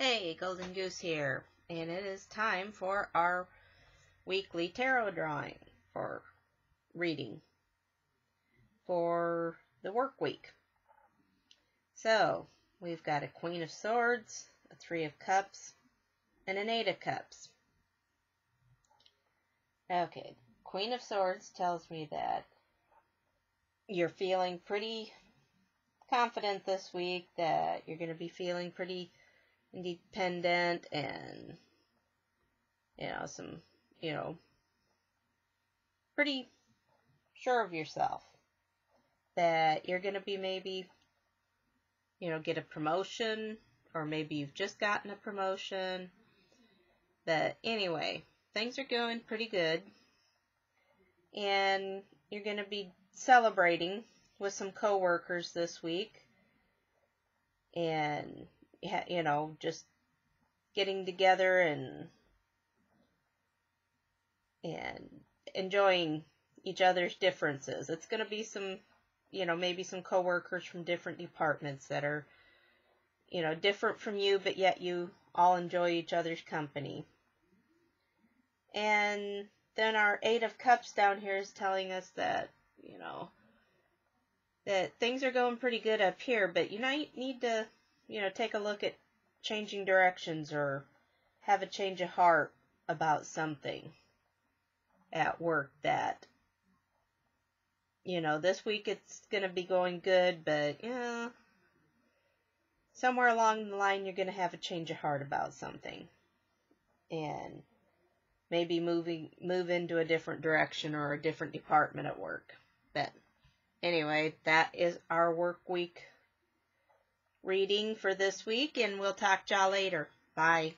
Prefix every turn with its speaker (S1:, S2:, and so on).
S1: Hey, Golden Goose here, and it is time for our weekly tarot drawing for reading for the work week. So, we've got a Queen of Swords, a Three of Cups, and an Eight of Cups. Okay, Queen of Swords tells me that you're feeling pretty confident this week, that you're going to be feeling pretty independent and, you know, some, you know, pretty sure of yourself. That you're going to be maybe, you know, get a promotion, or maybe you've just gotten a promotion. but anyway, things are going pretty good. And you're going to be celebrating with some coworkers this week. And, you know, just getting together and and enjoying each other's differences. It's going to be some, you know, maybe some coworkers from different departments that are, you know, different from you, but yet you all enjoy each other's company. And then our Eight of Cups down here is telling us that, you know, that things are going pretty good up here, but you might need to, you know, take a look at changing directions or have a change of heart about something at work that you know this week it's going to be going good but yeah somewhere along the line you're going to have a change of heart about something. And maybe moving move into a different direction or a different department at work. But anyway that is our work week reading for this week and we'll talk to y'all later. Bye